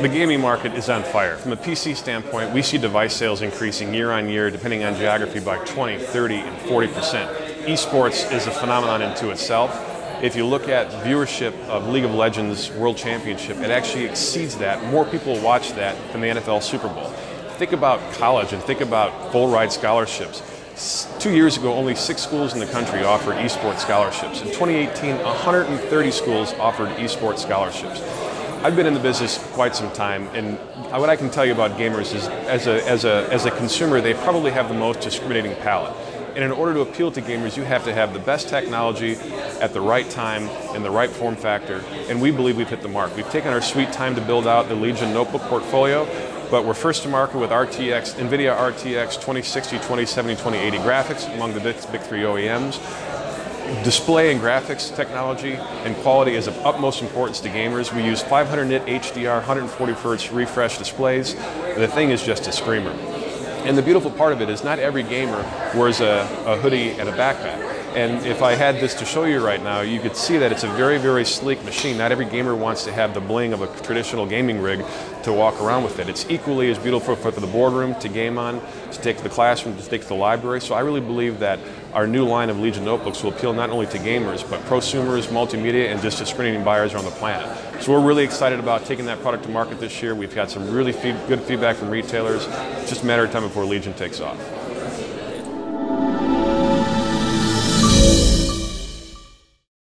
The gaming market is on fire. From a PC standpoint, we see device sales increasing year on year, depending on geography, by 20, 30, and 40 percent. Esports is a phenomenon into itself. If you look at viewership of League of Legends World Championship, it actually exceeds that. More people watch that than the NFL Super Bowl. Think about college and think about full ride scholarships. Two years ago, only six schools in the country offered esports scholarships. In 2018, 130 schools offered esports scholarships. I've been in the business quite some time, and what I can tell you about gamers is, as a, as a, as a consumer, they probably have the most discriminating palate. And in order to appeal to gamers, you have to have the best technology at the right time in the right form factor. And we believe we've hit the mark. We've taken our sweet time to build out the Legion notebook portfolio, but we're first to market with RTX, NVIDIA RTX 2060, 2070, 2080 graphics among the big, big three OEMs display and graphics technology and quality is of utmost importance to gamers. We use 500 nit HDR, 140 Hz refresh displays. The thing is just a screamer. And the beautiful part of it is not every gamer wears a, a hoodie and a backpack. And if I had this to show you right now, you could see that it's a very, very sleek machine. Not every gamer wants to have the bling of a traditional gaming rig to walk around with it. It's equally as beautiful for the boardroom to game on, to take to the classroom, to take to the library. So I really believe that our new line of Legion notebooks will appeal not only to gamers, but prosumers, multimedia, and just to screening buyers around the planet. So we're really excited about taking that product to market this year. We've got some really good feedback from retailers. It's just a matter of time before Legion takes off.